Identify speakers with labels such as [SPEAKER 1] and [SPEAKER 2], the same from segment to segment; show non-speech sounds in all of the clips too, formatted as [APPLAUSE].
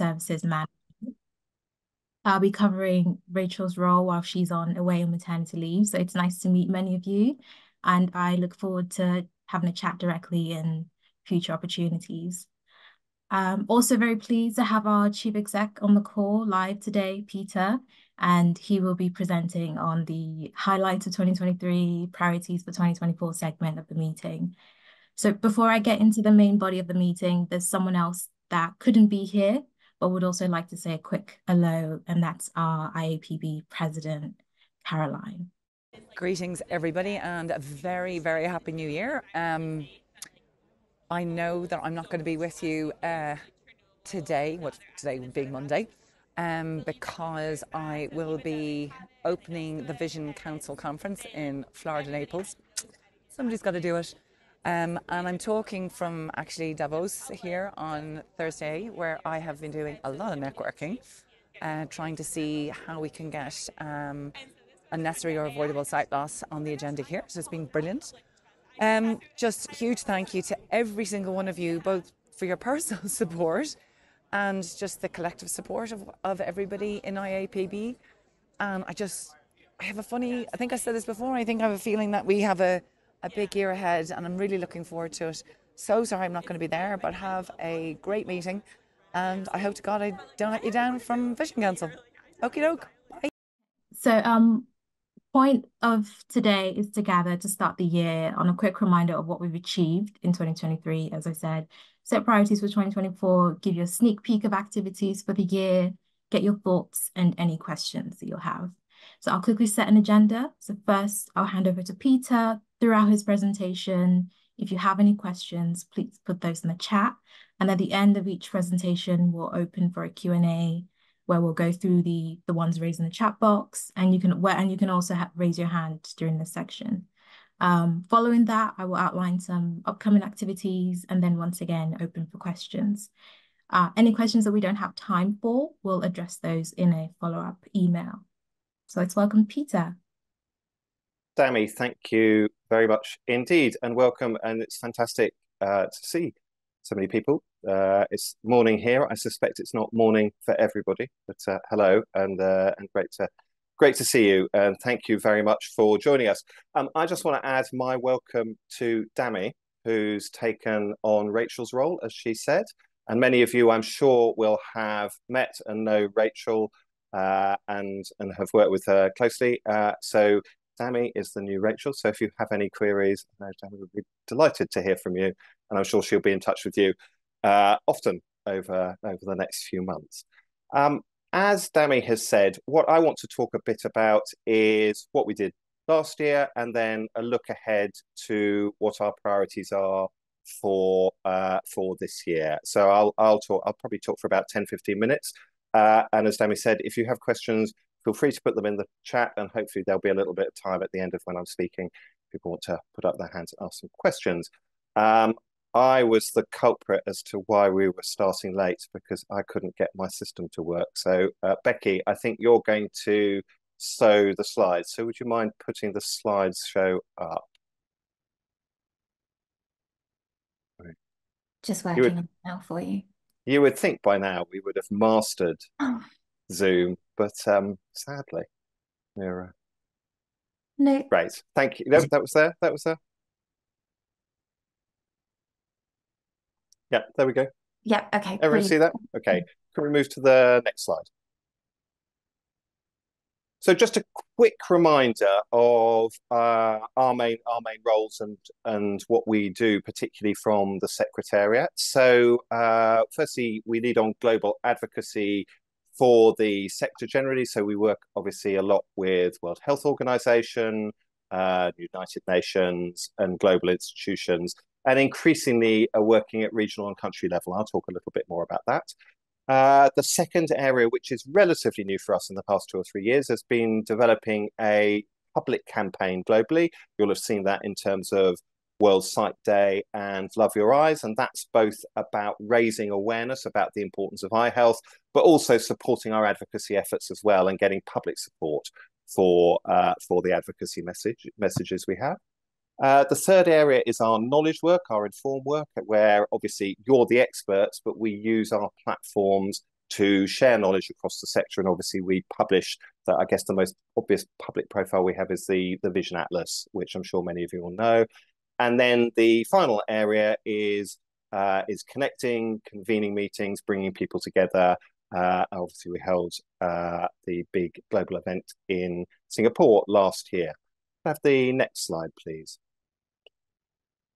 [SPEAKER 1] Services Management. I'll be covering Rachel's role while she's on away on maternity leave. So it's nice to meet many of you. And I look forward to having a chat directly in future opportunities. Um, also very pleased to have our chief exec on the call live today, Peter, and he will be presenting on the highlights of 2023, priorities for 2024 segment of the meeting. So before I get into the main body of the meeting, there's someone else that couldn't be here, but would also like to say a quick hello, and that's our IAPB president, Caroline.
[SPEAKER 2] Greetings, everybody, and a very, very happy new year. Um, I know that I'm not going to be with you uh, today, what today being Monday, um, because I will be opening the Vision Council conference in Florida, Naples. Somebody's got to do it. Um, and I'm talking from actually Davos here on Thursday, where I have been doing a lot of networking, uh, trying to see how we can get um, unnecessary or avoidable sight loss on the agenda here. So it's been brilliant. Um, just huge thank you to every single one of you, both for your [LAUGHS] personal support and just the collective support of, of everybody in IAPB. And I just, I have a funny, I think I said this before, I think I have a feeling that we have a, a big year ahead and I'm really looking forward to it. So sorry I'm not going to be there, but have a great meeting. And I hope to God I don't let you down from Vision Council. Okie doke. Bye.
[SPEAKER 1] So, um, point of today is to gather to start the year on a quick reminder of what we've achieved in 2023. As I said, set priorities for 2024, give you a sneak peek of activities for the year, get your thoughts and any questions that you'll have. So I'll quickly set an agenda. So first, I'll hand over to Peter throughout his presentation. If you have any questions, please put those in the chat. And at the end of each presentation, we'll open for a Q&A where we'll go through the the ones raised in the chat box, and you can where and you can also raise your hand during this section. Um, following that, I will outline some upcoming activities and then once again open for questions. Uh, any questions that we don't have time for, we'll address those in a follow-up email. So let's welcome Peter.
[SPEAKER 3] Dami, thank you very much indeed, and welcome. And it's fantastic uh, to see so many people. Uh, it's morning here. I suspect it's not morning for everybody, but uh, hello and uh, and great to great to see you and thank you very much for joining us. Um, I just want to add my welcome to Dami, who's taken on Rachel's role, as she said, and many of you, I'm sure, will have met and know Rachel uh, and and have worked with her closely. Uh, so Dami is the new Rachel. So if you have any queries, Dami would be delighted to hear from you, and I'm sure she'll be in touch with you uh, often over over the next few months. Um, as Dami has said, what I want to talk a bit about is what we did last year, and then a look ahead to what our priorities are for uh, for this year. So I'll I'll talk. I'll probably talk for about 10, 15 minutes. Uh, and as Dami said, if you have questions, feel free to put them in the chat, and hopefully there'll be a little bit of time at the end of when I'm speaking. People want to put up their hands and ask some questions. Um, I was the culprit as to why we were starting late because I couldn't get my system to work. So, uh, Becky, I think you're going to sew the slides. So, would you mind putting the slides show up?
[SPEAKER 4] Just working would, now for you.
[SPEAKER 3] You would think by now we would have mastered oh. Zoom, but um, sadly, we're. Uh...
[SPEAKER 4] No.
[SPEAKER 3] Great. Thank you. That, that was there. That was there. Yeah, there we go.
[SPEAKER 4] Yeah, okay.
[SPEAKER 3] Everyone see that? Okay. Can we move to the next slide? So just a quick reminder of uh, our main our main roles and and what we do, particularly from the Secretariat. So uh, firstly, we lead on global advocacy for the sector generally. So we work obviously a lot with World Health Organization, uh, United Nations, and global institutions and increasingly are working at regional and country level. I'll talk a little bit more about that. Uh, the second area, which is relatively new for us in the past two or three years, has been developing a public campaign globally. You'll have seen that in terms of World Sight Day and Love Your Eyes. And that's both about raising awareness about the importance of eye health, but also supporting our advocacy efforts as well and getting public support for uh, for the advocacy message messages we have. Uh, the third area is our knowledge work, our inform work, where obviously you're the experts, but we use our platforms to share knowledge across the sector. And obviously, we publish that. I guess the most obvious public profile we have is the the Vision Atlas, which I'm sure many of you will know. And then the final area is uh, is connecting, convening meetings, bringing people together. Uh, obviously, we held uh, the big global event in Singapore last year. Have the next slide, please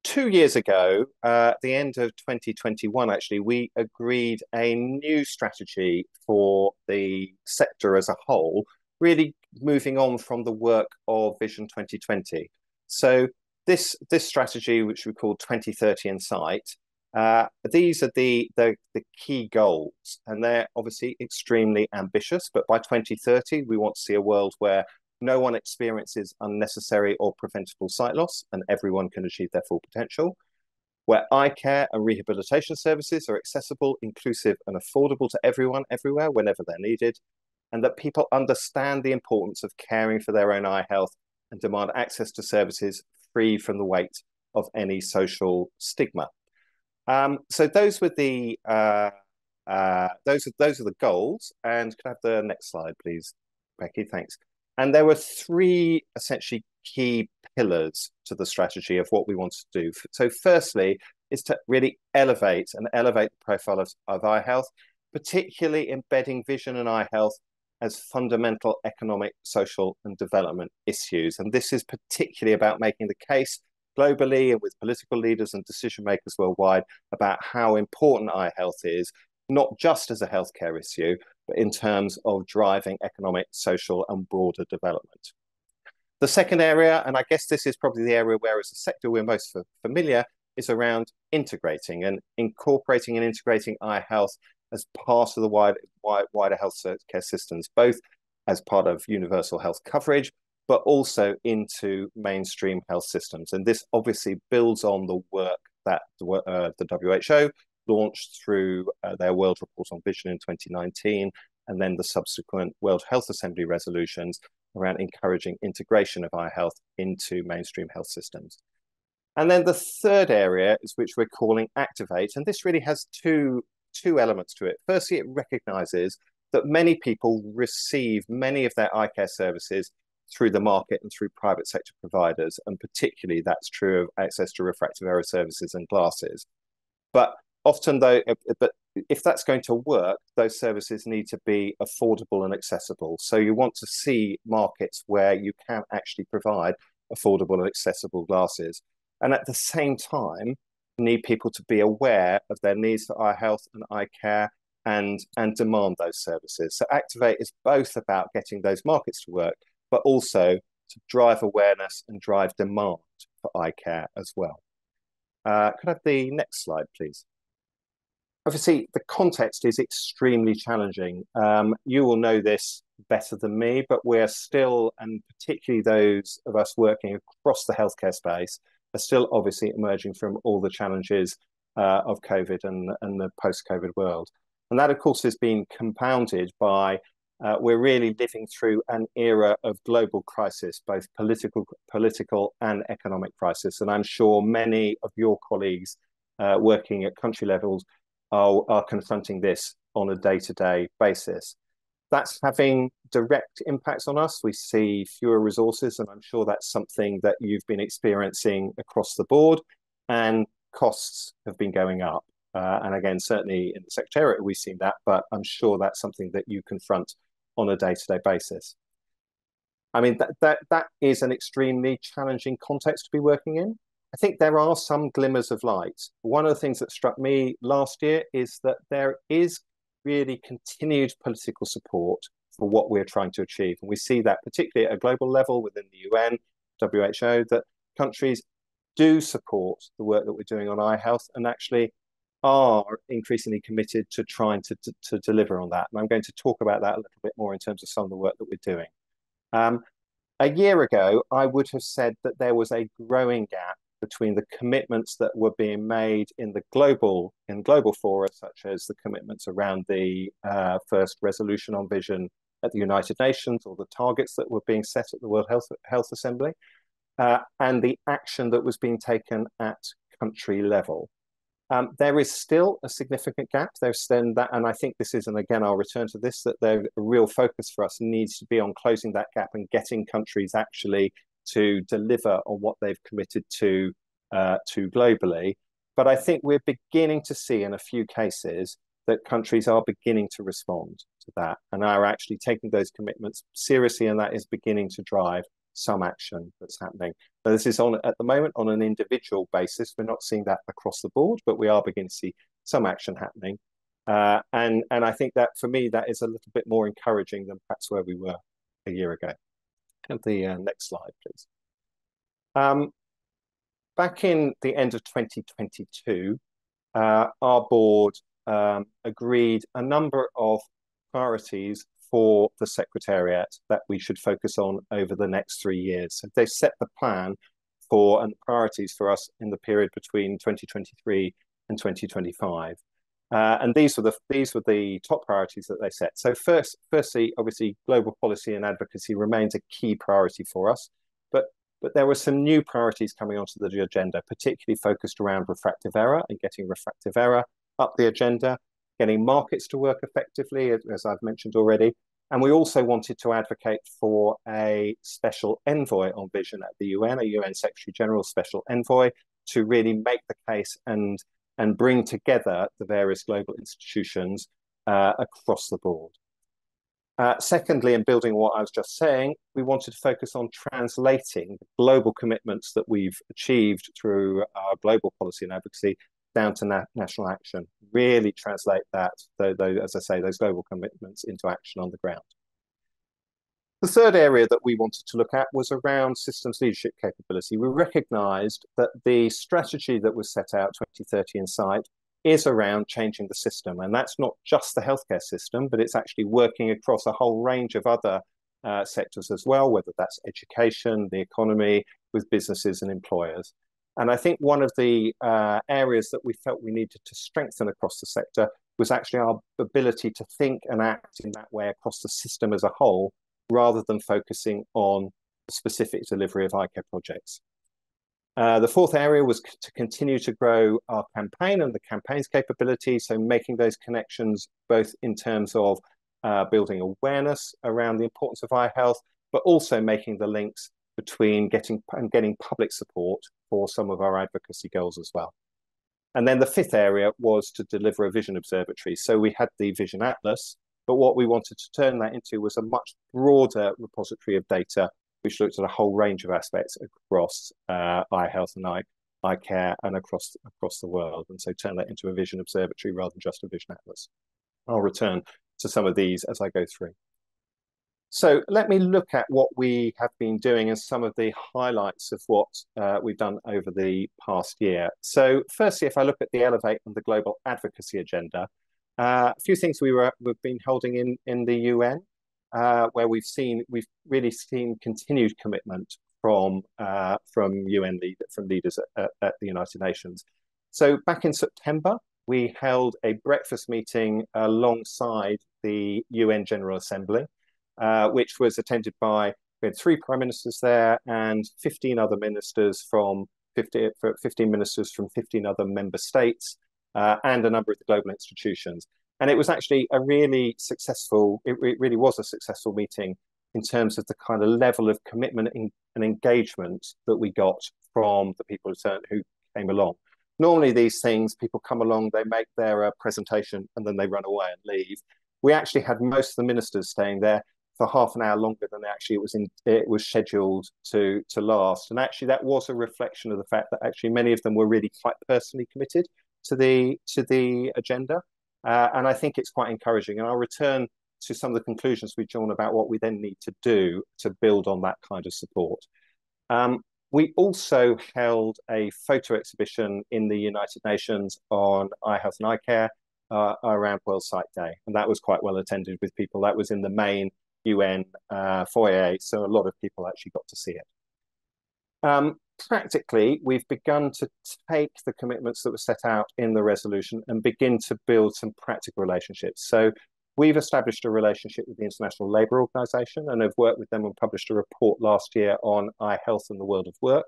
[SPEAKER 3] two years ago, uh, at the end of 2021, actually, we agreed a new strategy for the sector as a whole, really moving on from the work of Vision 2020. So this this strategy, which we call 2030 in sight, uh, these are the, the the key goals, and they're obviously extremely ambitious. But by 2030, we want to see a world where no one experiences unnecessary or preventable sight loss, and everyone can achieve their full potential. Where eye care and rehabilitation services are accessible, inclusive, and affordable to everyone, everywhere, whenever they're needed. And that people understand the importance of caring for their own eye health and demand access to services free from the weight of any social stigma. Um, so those were the uh, uh, those are those are the goals. And can I have the next slide, please, Becky? Thanks. And there were three essentially key pillars to the strategy of what we wanted to do. So, firstly, is to really elevate and elevate the profile of, of eye health, particularly embedding vision and eye health as fundamental economic, social, and development issues. And this is particularly about making the case globally and with political leaders and decision makers worldwide about how important eye health is, not just as a healthcare issue, but in terms of driving economic, social, and broader development. The second area, and I guess this is probably the area where, as a sector, we're most familiar, is around integrating and incorporating and integrating eye health as part of the wide, wide, wider health care systems, both as part of universal health coverage, but also into mainstream health systems. And this obviously builds on the work that uh, the WHO launched through uh, their World Report on Vision in 2019, and then the subsequent World Health Assembly resolutions around encouraging integration of eye health into mainstream health systems. And then the third area is which we're calling Activate, and this really has two, two elements to it. Firstly, it recognizes that many people receive many of their eye care services through the market and through private sector providers, and particularly that's true of access to refractive error services and glasses. But often though but if that's going to work those services need to be affordable and accessible so you want to see markets where you can actually provide affordable and accessible glasses and at the same time need people to be aware of their needs for eye health and eye care and and demand those services so activate is both about getting those markets to work but also to drive awareness and drive demand for eye care as well uh, could I have the next slide, please? obviously the context is extremely challenging. Um, you will know this better than me, but we're still, and particularly those of us working across the healthcare space, are still obviously emerging from all the challenges uh, of COVID and, and the post-COVID world. And that, of course, has been compounded by uh, we're really living through an era of global crisis, both political, political and economic crisis. And I'm sure many of your colleagues uh, working at country levels are, are confronting this on a day to day basis. That's having direct impacts on us. We see fewer resources, and I'm sure that's something that you've been experiencing across the board, and costs have been going up. Uh, and again, certainly in the Secretariat, we've seen that, but I'm sure that's something that you confront on a day to day basis. I mean, that, that, that is an extremely challenging context to be working in. I think there are some glimmers of light. One of the things that struck me last year is that there is really continued political support for what we're trying to achieve. And we see that particularly at a global level within the UN, WHO, that countries do support the work that we're doing on eye health and actually are increasingly committed to trying to, to, to, deliver on that. And I'm going to talk about that a little bit more in terms of some of the work that we're doing. Um, a year ago, I would have said that there was a growing gap between the commitments that were being made in the global in global fora, such as the commitments around the uh, first resolution on vision at the United Nations or the targets that were being set at the World Health, Health Assembly, uh, and the action that was being taken at country level. Um, there is still a significant gap. There's then that, and I think this is, and again, I'll return to this, that the real focus for us needs to be on closing that gap and getting countries actually to deliver on what they've committed to uh, to globally. But I think we're beginning to see in a few cases that countries are beginning to respond to that and are actually taking those commitments seriously, and that is beginning to drive some action that's happening. Now, this is on at the moment on an individual basis. We're not seeing that across the board, but we are beginning to see some action happening. Uh, and and I think that for me that is a little bit more encouraging than perhaps where we were a year ago. And the uh, next slide, please. Um, back in the end of 2022, uh, our board um, agreed a number of priorities for the Secretariat that we should focus on over the next three years. So they set the plan for and priorities for us in the period between 2023 and 2025. Uh, and these were the these were the top priorities that they set. So first, firstly, obviously, global policy and advocacy remains a key priority for us. But but there were some new priorities coming onto the agenda, particularly focused around refractive error and getting refractive error up the agenda, getting markets to work effectively, as I've mentioned already. And we also wanted to advocate for a special envoy on vision at the UN, a UN Secretary General special envoy, to really make the case and, and bring together the various global institutions uh, across the board. Uh, secondly, in building what I was just saying, we wanted to focus on translating the global commitments that we've achieved through our global policy and advocacy down to na national action, really translate that, though, though, as I say, those global commitments into action on the ground. The third area that we wanted to look at was around systems leadership capability. We recognized that the strategy that was set out 2030 in sight is around changing the system. And that's not just the healthcare system, but it's actually working across a whole range of other uh, sectors as well, whether that's education, the economy, with businesses and employers. And I think one of the uh, areas that we felt we needed to strengthen across the sector was actually our ability to think and act in that way across the system as a whole, rather than focusing on specific delivery of eye care projects. Uh, the fourth area was to continue to grow our campaign and the campaign's capability, so making those connections both in terms of uh, building awareness around the importance of eye health, but also making the links between getting and getting public support for some of our advocacy goals as well. And then the fifth area was to deliver a vision observatory. So we had the Vision Atlas, but what we wanted to turn that into was a much broader repository of data, which looked at a whole range of aspects across uh, eye health and eye, eye care and across, across the world. And so turn that into a vision observatory rather than just a Vision Atlas. I'll return to some of these as I go through. So let me look at what we have been doing and some of the highlights of what uh, we've done over the past year. So firstly, if I look at the Elevate and the Global Advocacy Agenda, uh, a few things we were, we've been holding in, in the UN, uh, where we've seen, we've really seen continued commitment from, uh, from UN lead, from leaders at, at the United Nations. So back in September, we held a breakfast meeting alongside the UN General Assembly. Uh, which was attended by we had three prime ministers there and 15 other ministers from 50, 15 ministers from 15 other member states uh, and a number of the global institutions. And it was actually a really successful, it, it really was a successful meeting in terms of the kind of level of commitment and engagement that we got from the people who came along. Normally, these things, people come along, they make their uh, presentation, and then they run away and leave. We actually had most of the ministers staying there for half an hour longer than actually it was in it was scheduled to to last and actually that was a reflection of the fact that actually many of them were really quite personally committed to the to the agenda. Uh, and i think it's quite encouraging. And i'll return to some of the conclusions we've drawn about what we then need to do to build on that kind of support. Um, we also held a photo exhibition in the united nations on eye health and eye care uh, around World Sight Day, and that was quite well attended with people. That was in the main UN uh, foyer, so a lot of people actually got to see it. Um, practically, we've begun to take the commitments that were set out in the resolution and begin to build some practical relationships. So we've established a relationship with the International Labour Organization and have worked with them and published a report last year on eye health in the world of work,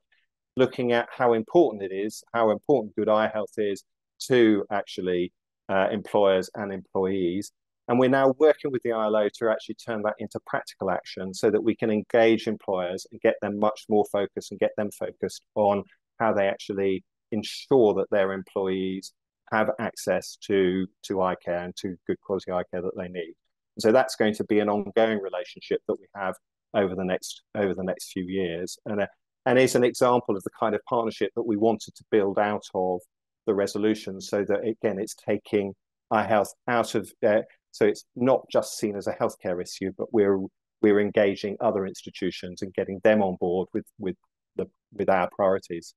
[SPEAKER 3] looking at how important it is, how important good eye health is to actually uh, employers and employees. And we're now working with the ILO to actually turn that into practical action so that we can engage employers and get them much more focused and get them focused on how they actually ensure that their employees have access to, to eye care and to good quality eye care that they need. And so that's going to be an ongoing relationship that we have over the next over the next few years. And, uh, and it's an example of the kind of partnership that we wanted to build out of the resolution so that, again, it's taking eye health out of uh, so it's not just seen as a healthcare issue, but we're we're engaging other institutions and getting them on board with with the with our priorities.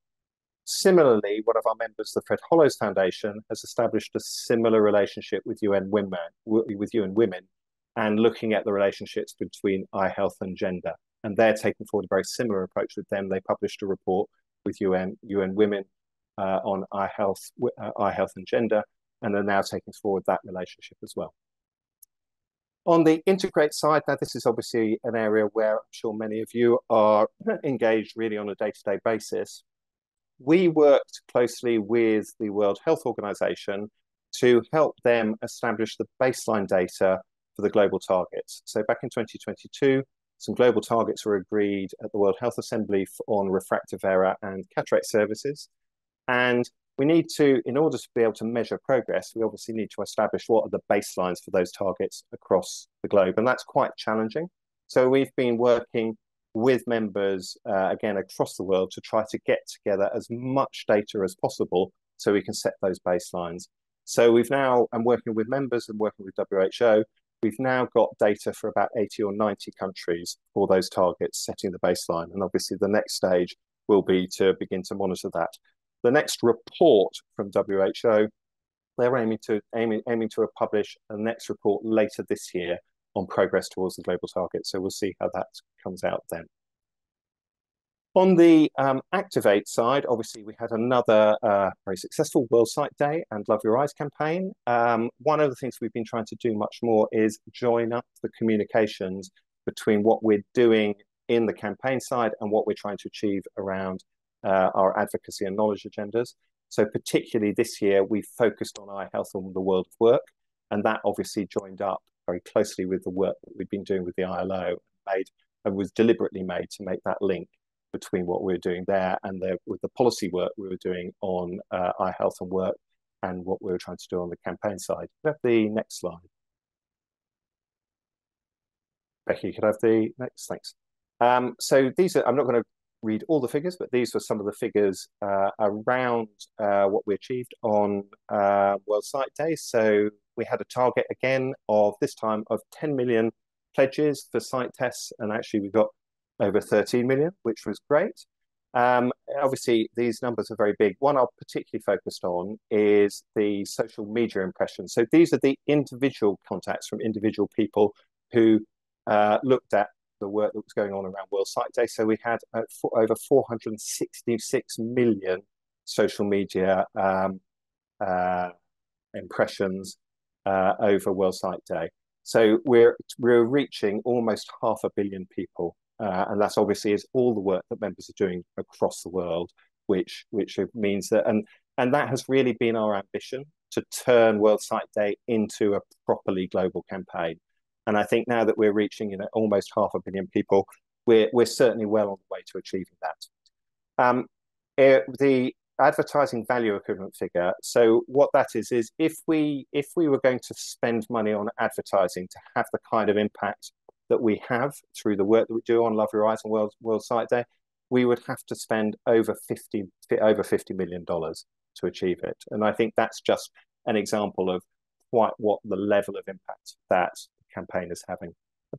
[SPEAKER 3] Similarly, one of our members, the Fred Hollows Foundation, has established a similar relationship with UN Women, with UN Women, and looking at the relationships between eye health and gender. And they're taking forward a very similar approach with them. They published a report with UN UN Women uh, on eye health, uh, eye health and gender, and they're now taking forward that relationship as well. On the integrate side, now this is obviously an area where I'm sure many of you are [CLEARS THROAT] engaged really on a day-to-day basis. We worked closely with the World Health Organization to help them establish the baseline data for the global targets. So back in 2022, some global targets were agreed at the World Health Assembly on refractive error and cataract services. And we need to, in order to be able to measure progress, we obviously need to establish what are the baselines for those targets across the globe. And that's quite challenging. So we've been working with members, uh, again, across the world to try to get together as much data as possible so we can set those baselines. So we've now, I'm working with members and working with WHO, we've now got data for about 80 or 90 countries for those targets, setting the baseline. And obviously the next stage will be to begin to monitor that. The next report from WHO, they're aiming to, aiming, aiming to publish a next report later this year on progress towards the global target. So we'll see how that comes out then. On the um, Activate side, obviously, we had another uh, very successful World Sight Day and Love Your Eyes campaign. Um, one of the things we've been trying to do much more is join up the communications between what we're doing in the campaign side and what we're trying to achieve around our advocacy and knowledge agendas. So, particularly this year, we focused on eye health and the world of work, and that obviously joined up very closely with the work that we've been doing with the ILO, made and was deliberately made to make that link between what we are doing there and the, with the policy work we were doing on uh, eye health and work and what we were trying to do on the campaign side. Could have the next slide. Becky, could I have the next? Thanks. Um, so these are, I'm not going to read all the figures, but these were some of the figures uh, around uh, what we achieved on uh, World Sight Day. So we had a target again of this time of 10 million pledges for sight tests, and actually we got over 13 million, which was great. Um, obviously, these numbers are very big. One I'm particularly focused on is the social media impressions. So these are the individual contacts from individual people who uh, looked at the work that was going on around World Sight Day. So we had uh, for, over 466 million social media um, uh, impressions uh, over World Sight Day. So we're we're reaching almost half a billion people, uh, and that's obviously is all the work that members are doing across the world, which which means that and and that has really been our ambition to turn World Sight Day into a properly global campaign. And I think now that we're reaching you know almost half a billion people, we're we're certainly well on the way to achieving that. Um, it, the advertising value equivalent figure. So what that is is if we if we were going to spend money on advertising to have the kind of impact that we have through the work that we do on Love Your Eyes and World World Sight Day, we would have to spend over fifty over fifty million dollars to achieve it. And I think that's just an example of quite what the level of impact that campaign is having.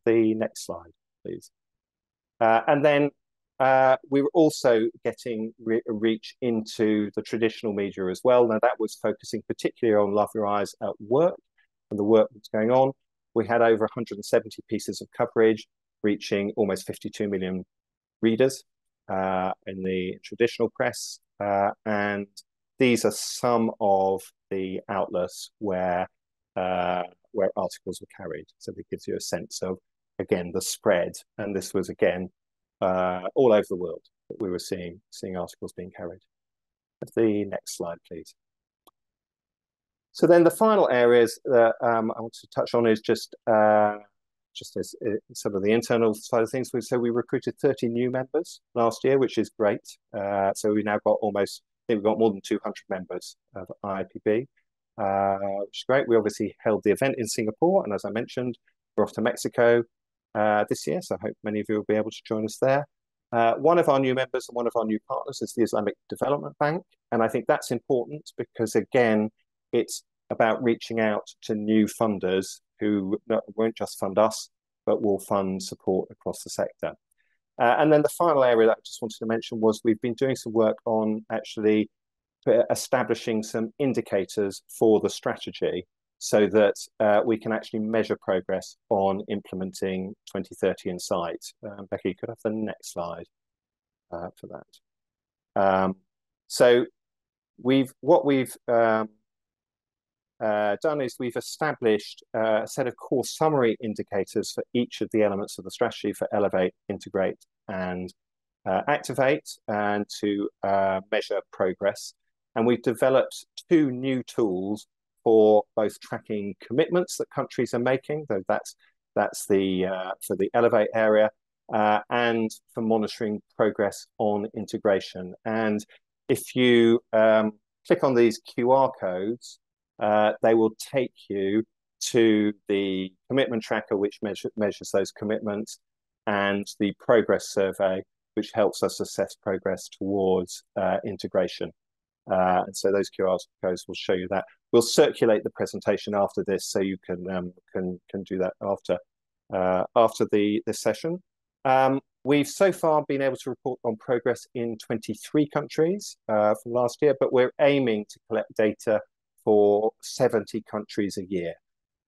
[SPEAKER 3] The next slide, please. Uh, and then uh, we were also getting re reach into the traditional media as well. Now, that was focusing particularly on Love Your Eyes at work and the work that's going on. We had over 170 pieces of coverage, reaching almost 52 million readers uh, in the traditional press. Uh, and these are some of the outlets where uh, where articles were carried. So it gives you a sense of, again, the spread. And this was, again, uh, all over the world that we were seeing, seeing articles being carried. The next slide, please. So then the final areas that um, I want to touch on is just uh, just as uh, some of the internal side of things. So we recruited 30 new members last year, which is great. Uh, so we've now got almost, I think we've got more than 200 members of IAPB, which is great. We obviously held the event in Singapore, and as I mentioned, we're off to Mexico uh, this year. So I hope many of you will be able to join us there. Uh, one of our new members and one of our new partners is the Islamic Development Bank. And I think that's important because, again, it's about reaching out to new funders who won't just fund us, but will fund support across the sector. Uh, and then the final area that I just wanted to mention was we've been doing some work on actually establishing some indicators for the strategy so that uh, we can actually measure progress on implementing 2030 Insight. Um, Becky, could have the next slide uh, for that. Um, so we've what we've um, uh, done is we've established uh, a set of core summary indicators for each of the elements of the strategy for Elevate, Integrate, and uh, Activate, and to uh, measure progress. And we've developed two new tools for both tracking commitments that countries are making, though that's that's the uh, for the Elevate area, uh, and for monitoring progress on integration. And if you um, click on these QR codes, uh, they will take you to the commitment tracker, which measure, measures those commitments, and the progress survey, which helps us assess progress towards uh, integration. Uh, and so those QR codes will show you that. We'll circulate the presentation after this, so you can um, can can do that after uh, after the the session. Um, we've so far been able to report on progress in 23 countries uh, from last year, but we're aiming to collect data for 70 countries a year.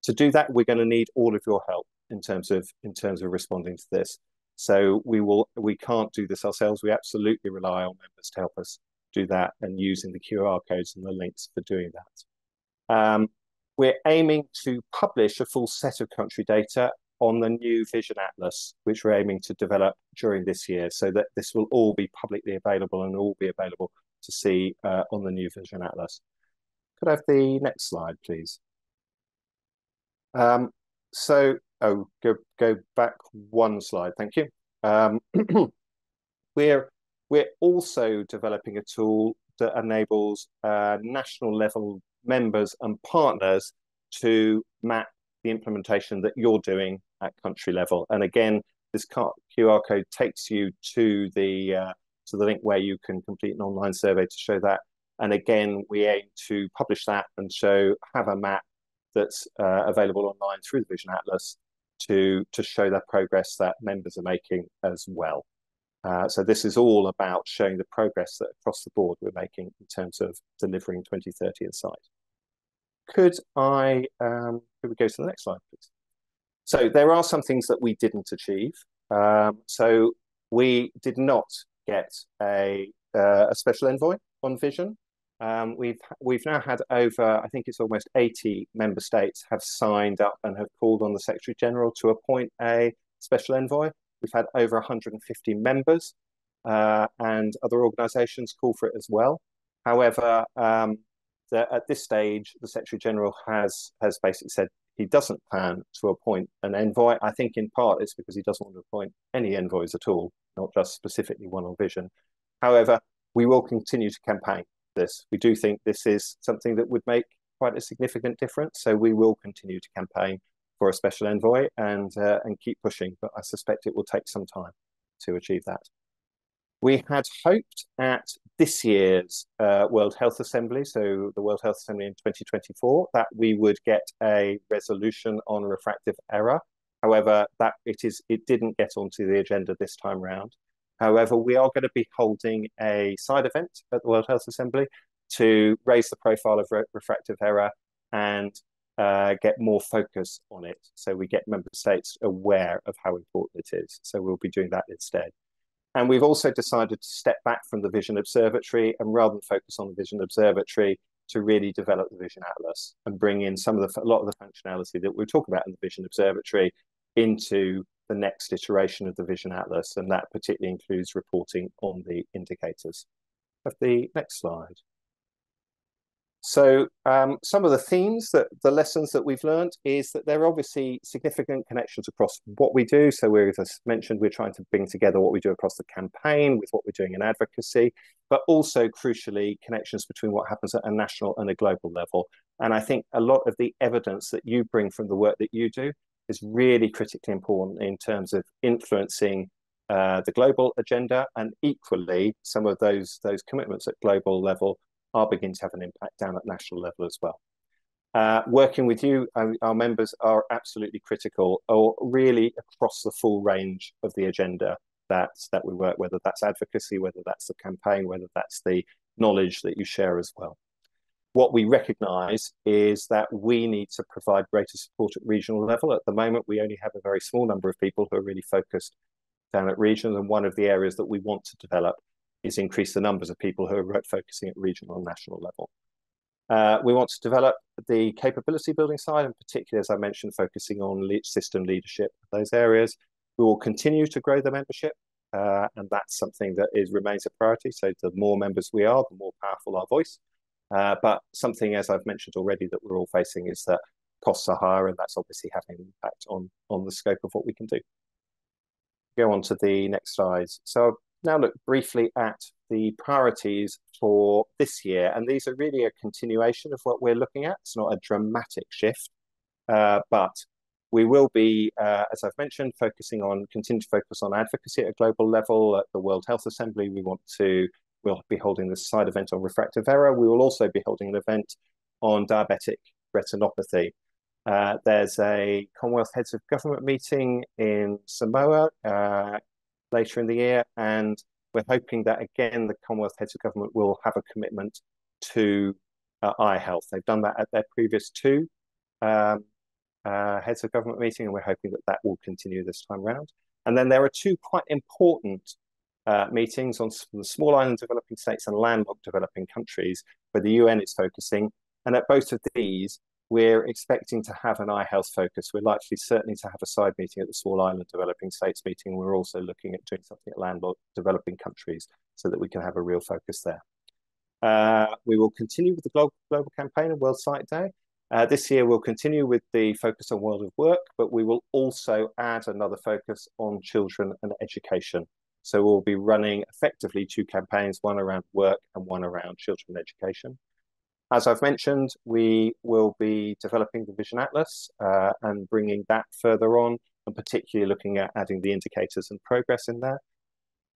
[SPEAKER 3] To do that, we're going to need all of your help in terms of in terms of responding to this. So we will we can't do this ourselves. We absolutely rely on members to help us do that and using the QR codes and the links for doing that. Um, we're aiming to publish a full set of country data on the new Vision Atlas, which we're aiming to develop during this year, so that this will all be publicly available and all be available to see uh, on the new Vision Atlas. Could I have the next slide, please? Um, so, oh, go go back one slide, thank you. Um, [CLEARS THROAT] we're we're also developing a tool that enables uh, national level members and partners to map the implementation that you're doing at country level. And again, this QR code takes you to the uh, to the link where you can complete an online survey to show that. And again, we aim to publish that and show have a map that's uh, available online through the Vision Atlas to to show that progress that members are making as well. Uh, so this is all about showing the progress that across the board we're making in terms of delivering 2030 Insight. Could I, um, could we go to the next slide, please? So there are some things that we didn't achieve. Um, so we did not get a, uh, a special envoy on Vision. Um, we've we've now had over, I think it's almost 80 member states have signed up and have called on the Secretary General to appoint a special envoy. We've had over 150 members uh, and other organisations call for it as well. However, um, the, at this stage, the Secretary General has has basically said he doesn't plan to appoint an envoy. I think in part it's because he doesn't want to appoint any envoys at all, not just specifically one on vision. However, we will continue to campaign this. We do think this is something that would make quite a significant difference. So we will continue to campaign for a special envoy and uh, and keep pushing. But I suspect it will take some time to achieve that. We had hoped at this year's uh, World Health Assembly, so the World Health Assembly in 2024, that we would get a resolution on refractive error. However, that it is it didn't get onto the agenda this time round. However, we are going to be holding a side event at the World Health Assembly to raise the profile of re refractive error and uh, get more focus on it. So we get member states aware of how important it is. So we'll be doing that instead. And we've also decided to step back from the Vision Observatory and rather than focus on the Vision Observatory to really develop the Vision Atlas and bring in some of the a lot of the functionality that we talk about in the Vision Observatory into the next iteration of the Vision Atlas, and that particularly includes reporting on the indicators. Of the next slide. So um, some of the themes that the lessons that we've learned is that there are obviously significant connections across what we do. So we're, as I mentioned, we're trying to bring together what we do across the campaign with what we're doing in advocacy, but also crucially connections between what happens at a national and a global level. And I think a lot of the evidence that you bring from the work that you do is really critically important in terms of influencing uh, the global agenda and equally some of those those commitments at global level are beginning to have an impact down at national level as well. Uh, working with you, our, our, members are absolutely critical, or really across the full range of the agenda that that we work, whether that's advocacy, whether that's the campaign, whether that's the knowledge that you share as well. What we recognise is that we need to provide greater support at regional level. At the moment, we only have a very small number of people who are really focused down at regional, and one of the areas that we want to develop is increase the numbers of people who are focusing at regional and national level. Uh, we want to develop the capability building side, and particularly, as I mentioned, focusing on le system leadership, those areas. We will continue to grow the membership, uh, and that's something that is remains a priority. So the more members we are, the more powerful our voice. Uh, but something, as I've mentioned already, that we're all facing is that costs are higher, and that's obviously having an impact on, on the scope of what we can do. Go on to the next slide. So now look briefly at the priorities for this year, and these are really a continuation of what we're looking at. It's not a dramatic shift, uh, but we will be, uh, as I've mentioned, focusing on continue to focus on advocacy at a global level. At the World Health Assembly, we want to we'll be holding the side event on refractive error. We will also be holding an event on diabetic retinopathy. Uh, there's a Commonwealth Heads of Government meeting in Samoa uh, later in the year. And we're hoping that, again, the Commonwealth Heads of Government will have a commitment to uh, eye health. They've done that at their previous two um, uh, Heads of Government meeting, and we're hoping that that will continue this time round. And then there are two quite important uh, meetings on the small island developing states and landlocked developing countries where the UN is focusing. And at both of these, we're expecting to have an eye health focus. We're likely certainly to have a side meeting at the Small Island Developing States meeting. We're also looking at doing something at landlocked developing countries so that we can have a real focus there. Uh, we will continue with the global, global campaign of World Sight Day. Uh, this year, we'll continue with the focus on world of work, but we will also add another focus on children and education. So we'll be running effectively two campaigns, one around work and one around children and education. As I've mentioned, we will be developing the Vision Atlas uh, and bringing that further on, and particularly looking at adding the indicators and progress in there.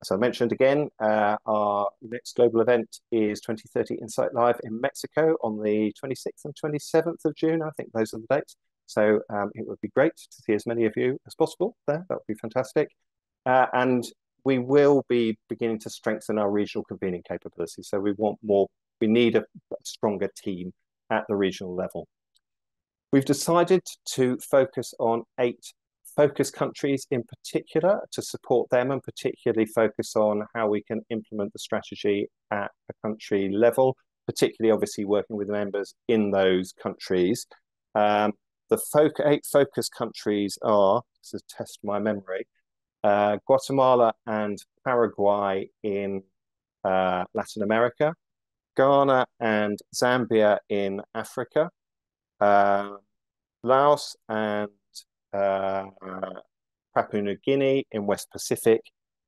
[SPEAKER 3] As I mentioned again, uh, our next global event is 2030 Insight Live in Mexico on the 26th and 27th of June. I think those are the dates. So um, it would be great to see as many of you as possible there. That would be fantastic. Uh, and we will be beginning to strengthen our regional convening capability. So we want more we need a, stronger team at the regional level. We've decided to focus on eight focus countries in particular to support them and particularly focus on how we can implement the strategy at a country level, particularly obviously working with members in those countries. Um, the eight focus countries are, this to test my memory, uh, Guatemala and Paraguay in uh, Latin America, Ghana and Zambia in Africa, uh, Laos and uh, Papua New Guinea in West Pacific,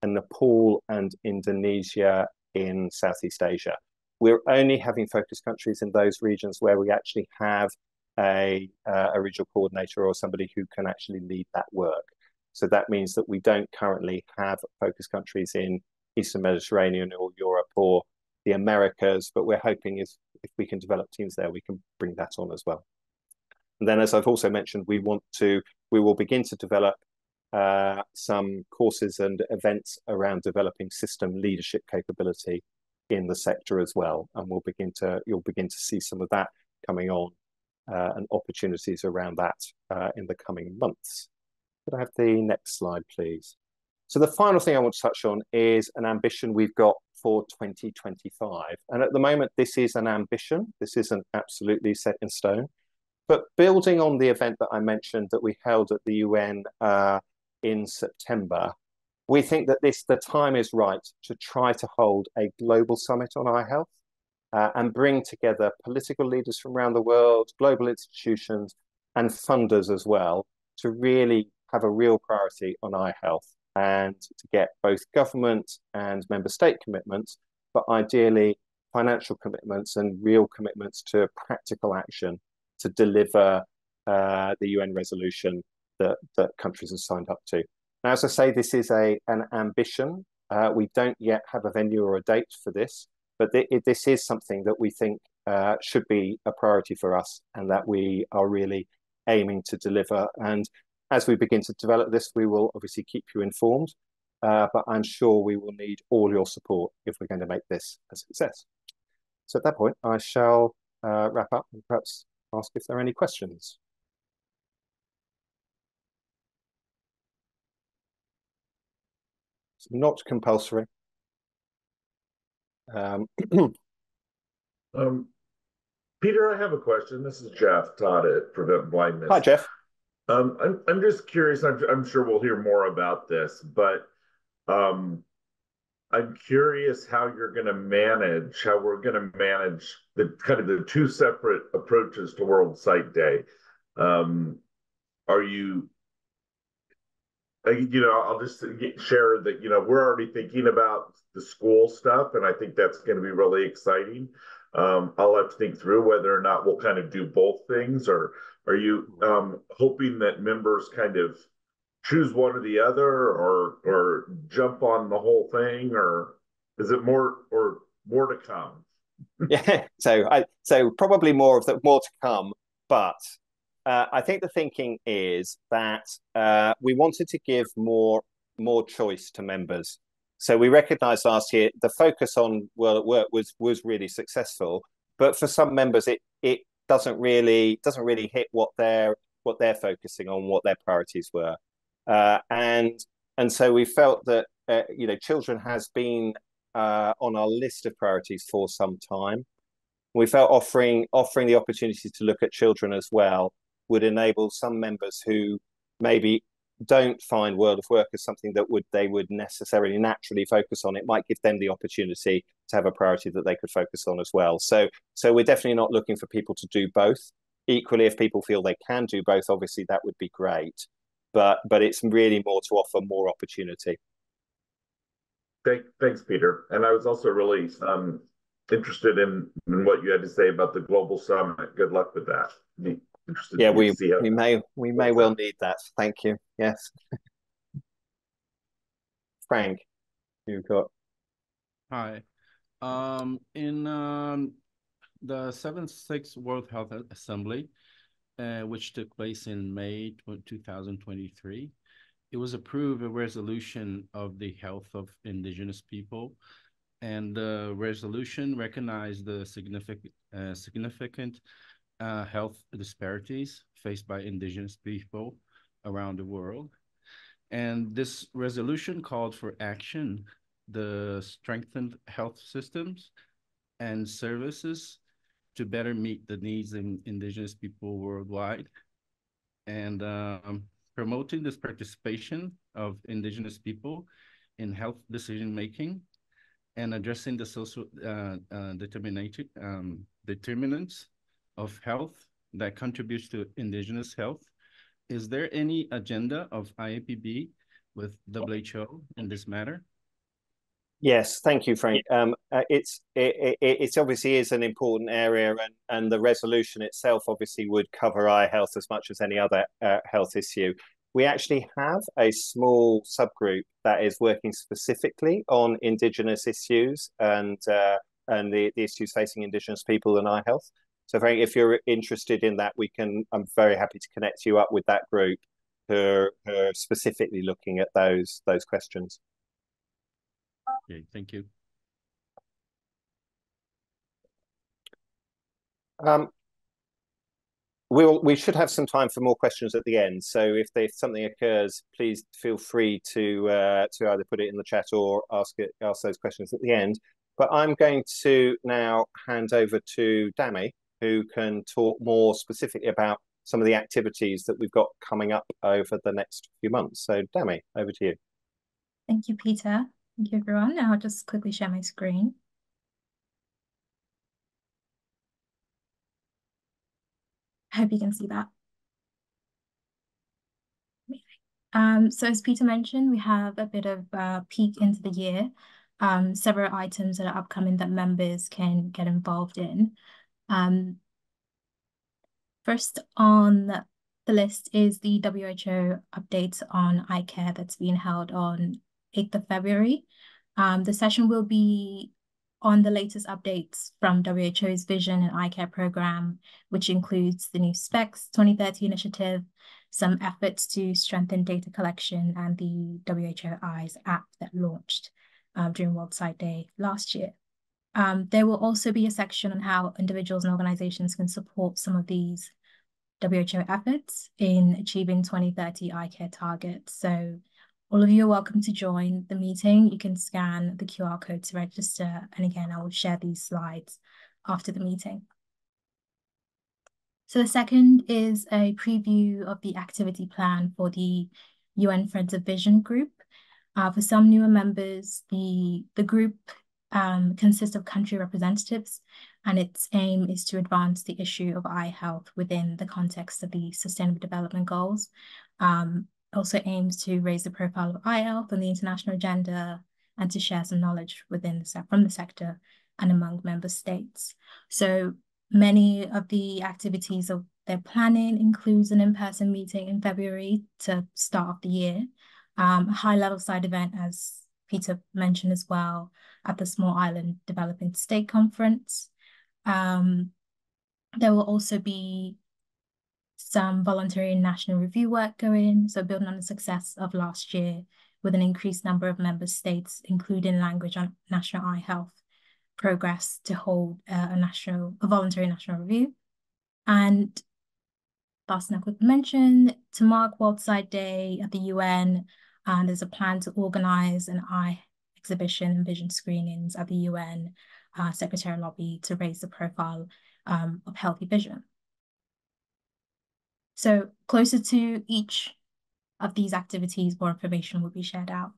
[SPEAKER 3] and Nepal and Indonesia in Southeast Asia. We're only having focus countries in those regions where we actually have a, uh, a regional coordinator or somebody who can actually lead that work. So that means that we don't currently have focus countries in Eastern Mediterranean or Europe or the Americas, but we're hoping if, if we can develop teams there, we can bring that on as well. And then, as I've also mentioned, we want to, we will begin to develop uh, some courses and events around developing system leadership capability in the sector as well. And we'll begin to, you'll begin to see some of that coming on uh, and opportunities around that uh, in the coming months. Could I have the next slide, please? So the final thing I want to touch on is an ambition we've got for 2025. And at the moment, this is an ambition. This isn't absolutely set in stone. But building on the event that I mentioned that we held at the UN uh, in September, we think that this the time is right to try to hold a global summit on eye health. uh, and bring together political leaders from around the world, global institutions, and funders as well to really have a real priority on eye health and to get both government and member state commitments, but ideally financial commitments and real commitments to practical action to deliver uh, the UN resolution that, that countries have signed up to. Now, as I say, this is a an ambition. Uh, we don't yet have a venue or a date for this, but th this is something that we think uh, should be a priority for us and that we are really aiming to deliver. And as we begin to develop this, we will obviously keep you informed, uh, but I'm sure we will need all your support if we're going to make this a success. So at that point, I shall uh, wrap up and perhaps ask if there are any questions. It's not compulsory. Um, [CLEARS THROAT]
[SPEAKER 5] um, Peter, I have a question. This is Jeff Todd at Prevent Blindness.
[SPEAKER 3] Hi, Jeff.
[SPEAKER 5] Um, I'm I'm just curious. I'm I'm sure we'll hear more about this, but um, I'm curious how you're going to manage how we're going to manage the kind of the two separate approaches to World Sight Day. Um, are you you know, I'll just share that, you know, we're already thinking about the school stuff, and I think that's going to be really exciting. Um, I'll have to think through whether or not we'll kind of do both things, or are you um, hoping that members kind of choose one or the other, or or jump on the whole thing, or is it more or more to come?
[SPEAKER 3] yeah, [LAUGHS] so I so probably more of the more to come, but uh, I think the thinking is that uh, we wanted to give more more choice to members. So we recognised last year the focus on World at Work was was really successful, but for some members it it doesn't really doesn't really hit what they're what they're focusing on, what their priorities were, uh, and and so we felt that uh, you know children has been uh, on our list of priorities for some time. We felt offering offering the opportunity to look at children as well would enable some members who maybe don't find World of Work as something that would they would necessarily naturally focus on. It might give them the opportunity to have a priority that they could focus on as well. So so we're definitely not looking for people to do both. Equally, if people feel they can do both, obviously that would be great. But but it's really more to offer more opportunity.
[SPEAKER 5] Thank, thanks, Peter. And I was also really um, interested in, in what you had to say about the global summit. Good luck with that
[SPEAKER 3] interested yeah, we we may we may well need that. Thank you. Yes. [LAUGHS] Frank, you've got.
[SPEAKER 6] Hi. Um, in um, the seventh sixth World Health Assembly, uh, which took place in May 2023, it was approved a resolution of the health of indigenous people, and the resolution recognized the significant uh, significant uh, health disparities faced by indigenous people around the world. And this resolution called for action, the strengthened health systems and services to better meet the needs of indigenous people worldwide and um, promoting this participation of indigenous people in health decision making and addressing the social uh, uh, um, determinants of health that contributes to indigenous health. Is there any agenda of IAPB with WHO in this matter?
[SPEAKER 3] Yes, thank you, Frank. Um, uh, it's it, it, it, obviously is an important area, and, and the resolution itself obviously would cover eye health as much as any other uh, health issue. We actually have a small subgroup that is working specifically on Indigenous issues and uh, and the, the issues facing Indigenous people and eye health. So Frank, if you're interested in that, we can. I'm very happy to connect you up with that group who are, who are specifically looking at those those questions.
[SPEAKER 6] Okay, thank you.
[SPEAKER 3] Um, we'll we should have some time for more questions at the end. So if, they, if something occurs, please feel free to uh, to either put it in the chat or ask it ask those questions at the end. But I'm going to now hand over to Dami, who can talk more specifically about some of the activities that we've got coming up over the next few months. So, Dami, over to you.
[SPEAKER 1] Thank you, Peter. Thank you, everyone. I'll just quickly share my screen. I hope you can see that. Um, so as Peter mentioned, we have a bit of a peek into the year, um, several items that are upcoming that members can get involved in. Um, first on the list is the WHO updates on eye care that's being held on 8th of February. Um, the session will be on the latest updates from WHO's Vision and Eye Care Program, which includes the new SPECS 2030 initiative, some efforts to strengthen data collection, and the WHO Eyes app that launched um, during World Sight Day last year. Um, there will also be a section on how individuals and organizations can support some of these WHO efforts in achieving 2030 eye care targets. So all of you are welcome to join the meeting. You can scan the QR code to register. And again, I will share these slides after the meeting. So the second is a preview of the activity plan for the UN Friends of Vision group. Uh, for some newer members, the, the group um, consists of country representatives, and its aim is to advance the issue of eye health within the context of the Sustainable Development Goals. Um, also aims to raise the profile of eye health on the international agenda and to share some knowledge within the from the sector and among member states. So many of the activities of their planning includes an in-person meeting in February to start off the year, um, a high-level side event, as Peter mentioned as well, at the Small Island Developing State Conference. Um, there will also be some voluntary national review work going, so building on the success of last year with an increased number of member states, including language on national eye health progress to hold uh, a national, a voluntary national review. And last and a quick mention, to mark World Sight Day at the UN, and there's a plan to organize an eye exhibition and vision screenings at the UN uh, Secretary Lobby to raise the profile um, of healthy vision. So closer to each of these activities, more information will be shared out.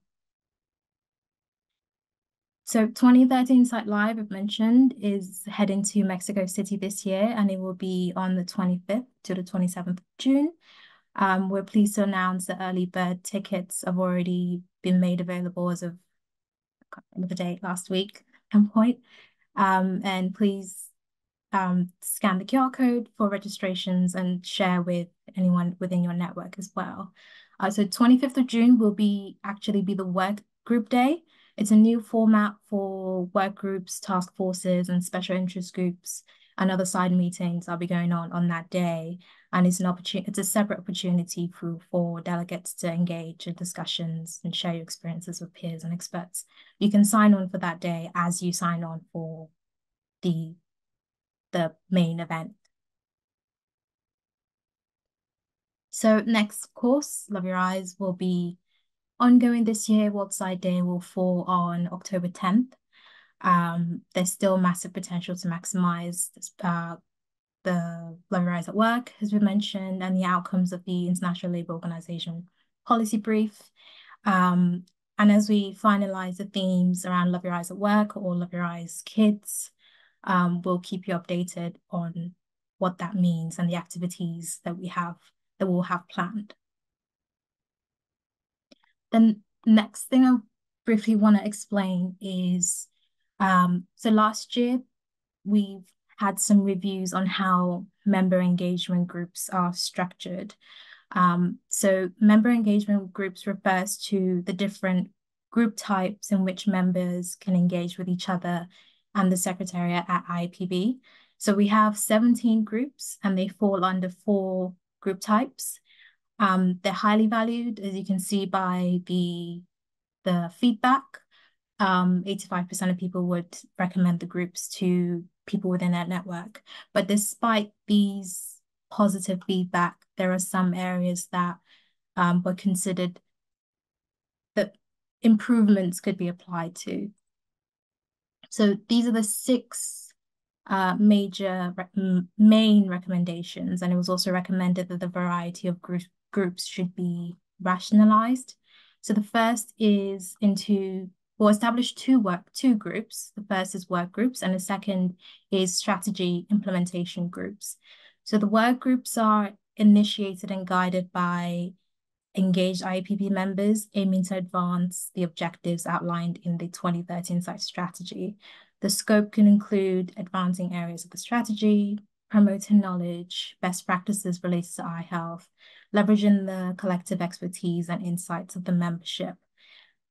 [SPEAKER 1] So 2030 In Sight Live, I've mentioned, is heading to Mexico City this year, and it will be on the 25th to the 27th of June. Um, we're pleased to announce that early bird tickets have already been made available as of the date last week, at point. Um, and please um, scan the QR code for registrations and share with anyone within your network as well. Uh, so 25th of June will be actually be the work group day. It's a new format for work groups, task forces, and special interest groups and other side meetings that'll be going on on that day. And it's an opportunity, it's a separate opportunity for, for delegates to engage in discussions and share your experiences with peers and experts. You can sign on for that day as you sign on for the the main event. So next course, Love Your Eyes, will be ongoing this year. World Sight Day will fall on October 10th. Um, there's still massive potential to maximize this, uh, the Love Your Eyes at Work, as we mentioned, and the outcomes of the International Labour Organization policy brief. Um, and as we finalize the themes around Love Your Eyes at Work or Love Your Eyes Kids, um, we'll keep you updated on what that means and the activities that we have that we'll have planned. Then next thing I briefly want to explain is um, so last year we've had some reviews on how member engagement groups are structured. Um, so member engagement groups refers to the different group types in which members can engage with each other and the Secretariat at IAPB. So we have 17 groups and they fall under four group types. Um, they're highly valued, as you can see by the, the feedback. 85% um, of people would recommend the groups to people within their network. But despite these positive feedback, there are some areas that um, were considered that improvements could be applied to. So these are the six uh, major re main recommendations. And it was also recommended that the variety of group groups should be rationalized. So the first is into we'll establish two work two groups. The first is work groups, and the second is strategy implementation groups. So the work groups are initiated and guided by engaged IAPB members aiming to advance the objectives outlined in the 2030 In Sight strategy. The scope can include advancing areas of the strategy, promoting knowledge, best practices related to eye health, leveraging the collective expertise and insights of the membership.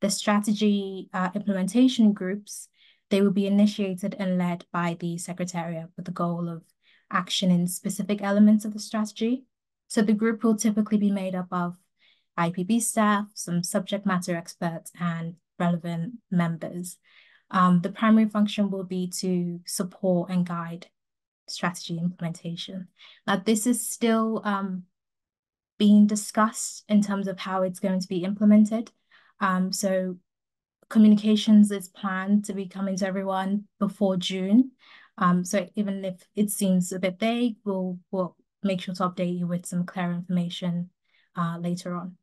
[SPEAKER 1] The strategy uh, implementation groups, they will be initiated and led by the Secretariat with the goal of action in specific elements of the strategy. So the group will typically be made up of IAPB staff, some subject matter experts, and relevant members. Um, the primary function will be to support and guide strategy implementation. Now, this is still um, being discussed in terms of how it's going to be implemented. Um, so communications is planned to be coming to everyone before June. Um, so even if it seems a bit vague, we'll, we'll make sure to update you with some clear information uh, later on.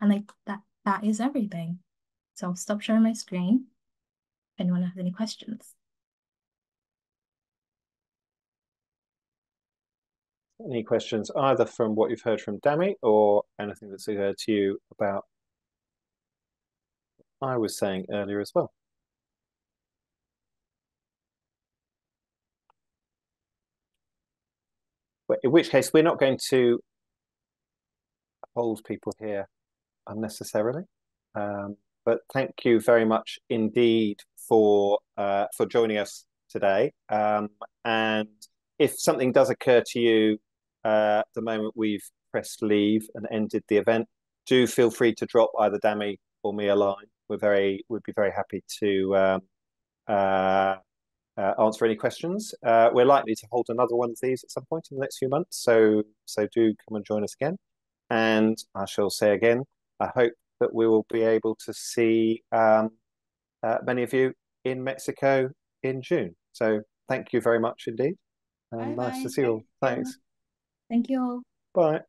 [SPEAKER 1] And like that, that is everything. So I'll stop sharing my screen. If anyone has any questions.
[SPEAKER 3] Any questions either from what you've heard from Dami or anything that's occurred to you about I was saying earlier as well? In which case, we're not going to hold people here unnecessarily. Um, but thank you very much indeed for uh, for joining us today. Um, and if something does occur to you uh, the moment we've pressed leave and ended the event, do feel free to drop either Dami or me a line. We're very we'd be very happy to um, uh, uh, answer any questions. Uh, we're likely to hold another one of these at some point in the next few months, so so do come and join us again. And I shall say again, I hope that we will be able to see um, uh, many of you in Mexico in June. So thank you very much indeed. Nice to see you all. Thanks.
[SPEAKER 1] Thank you all.
[SPEAKER 3] Bye.